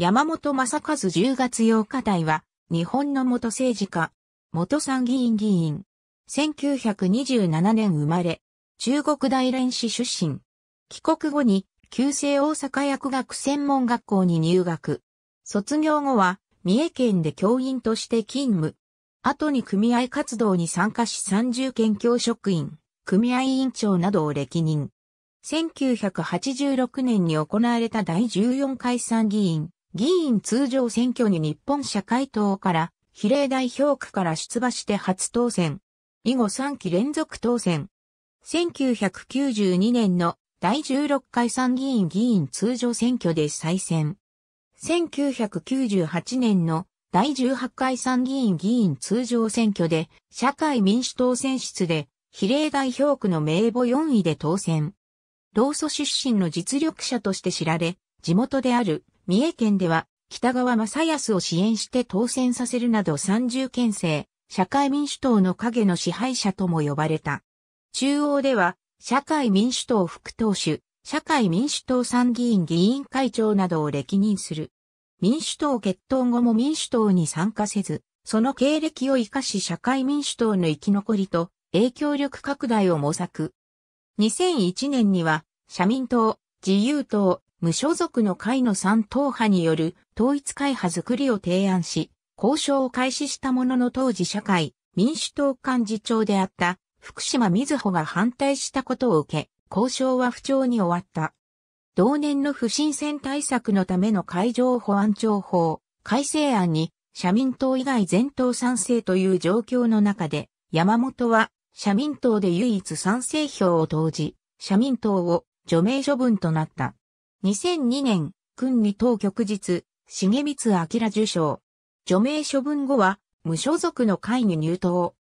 山本正和10月8日代は、日本の元政治家、元参議院議員。1927年生まれ、中国大連市出身。帰国後に、旧制大阪薬学専門学校に入学。卒業後は、三重県で教員として勤務。後に組合活動に参加し30県教職員、組合委員長などを歴任。1986年に行われた第14回参議院議員通常選挙に日本社会党から比例代表区から出馬して初当選。以後3期連続当選。1992年の第16回参議院議員通常選挙で再選。1998年の第18回参議院議員通常選挙で社会民主党選出で比例代表区の名簿4位で当選。同祖出身の実力者として知られ、地元である三重県では北川正康を支援して当選させるなど30県政、社会民主党の影の支配者とも呼ばれた。中央では社会民主党副党首、社会民主党参議院議員会長などを歴任する。民主党決闘後も民主党に参加せず、その経歴を活かし社会民主党の生き残りと影響力拡大を模索。2001年には社民党、自由党、無所属の会の三党派による統一会派づくりを提案し、交渉を開始したものの当時社会、民主党幹事長であった福島瑞穂が反対したことを受け、交渉は不調に終わった。同年の不審船対策のための海上保安庁法改正案に社民党以外全党賛成という状況の中で山本は社民党で唯一賛成票を投じ、社民党を除名処分となった。2002年、君に当局日、重光明受賞。除名処分後は、無所属の会に入党。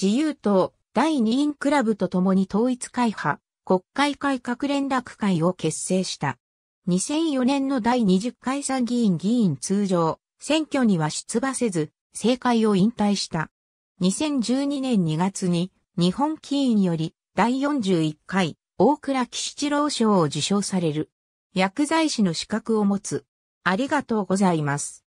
自由党、第二院クラブと共に統一会派、国会改革連絡会を結成した。2004年の第20回参議院議員通常、選挙には出馬せず、政界を引退した。2012年2月に、日本議員より第41回大倉騎七郎賞を受賞される。薬剤師の資格を持つ。ありがとうございます。